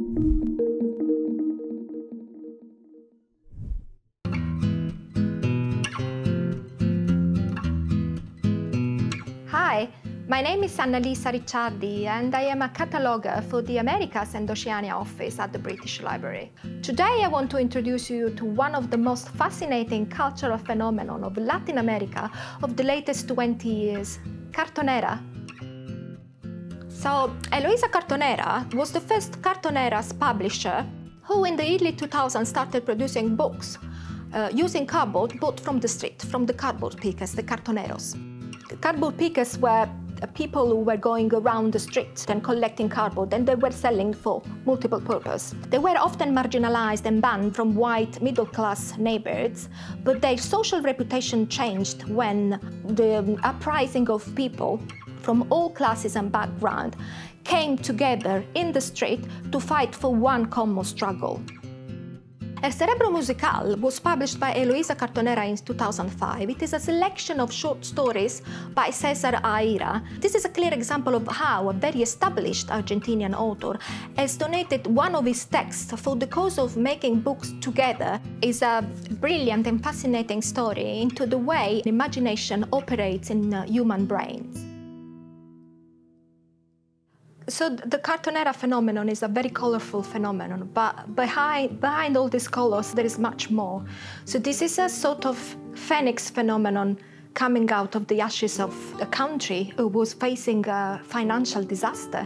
Hi, my name is Annalisa Ricciardi and I am a cataloger for the Americas and Oceania office at the British Library. Today I want to introduce you to one of the most fascinating cultural phenomenon of Latin America of the latest 20 years, Cartonera. So, Eloisa Cartonera was the first Cartoneras publisher who in the early 2000s started producing books uh, using cardboard bought from the street, from the cardboard pickers, the cartoneros. Cardboard pickers were people who were going around the street and collecting cardboard and they were selling for multiple purposes. They were often marginalized and banned from white middle-class neighborhoods, but their social reputation changed when the uprising of people from all classes and background came together in the street to fight for one common struggle. El Cerebro Musical was published by Eloisa Cartonera in 2005. It is a selection of short stories by Cesar Aira. This is a clear example of how a very established Argentinian author has donated one of his texts for the cause of making books together. It's a brilliant and fascinating story into the way imagination operates in uh, human brains. So the Cartonera phenomenon is a very colorful phenomenon, but behind, behind all these colors there is much more. So this is a sort of phoenix phenomenon coming out of the ashes of a country who was facing a financial disaster.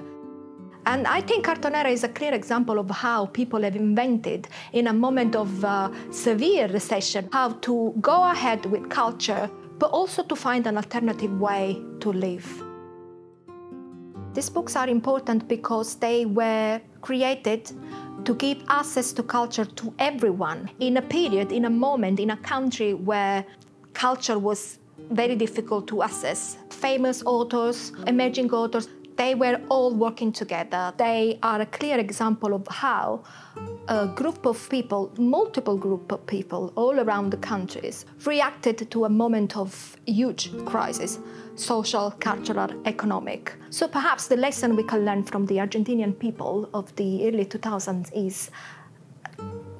And I think Cartonera is a clear example of how people have invented, in a moment of uh, severe recession, how to go ahead with culture, but also to find an alternative way to live. These books are important because they were created to give access to culture to everyone in a period, in a moment, in a country where culture was very difficult to access. Famous authors, emerging authors, they were all working together. They are a clear example of how a group of people, multiple group of people all around the countries, reacted to a moment of huge crisis, social, cultural, economic. So perhaps the lesson we can learn from the Argentinian people of the early 2000s is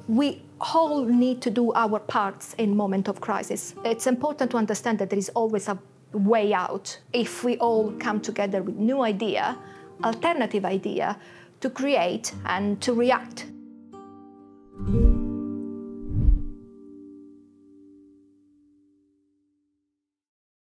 we all need to do our parts in moment of crisis. It's important to understand that there is always a way out if we all come together with new idea, alternative idea to create and to react.